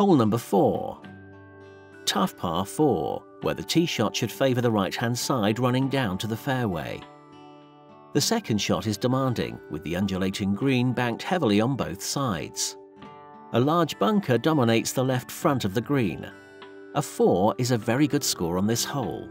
Hole number 4. Tough par 4, where the tee shot should favour the right-hand side running down to the fairway. The second shot is demanding, with the undulating green banked heavily on both sides. A large bunker dominates the left front of the green. A 4 is a very good score on this hole.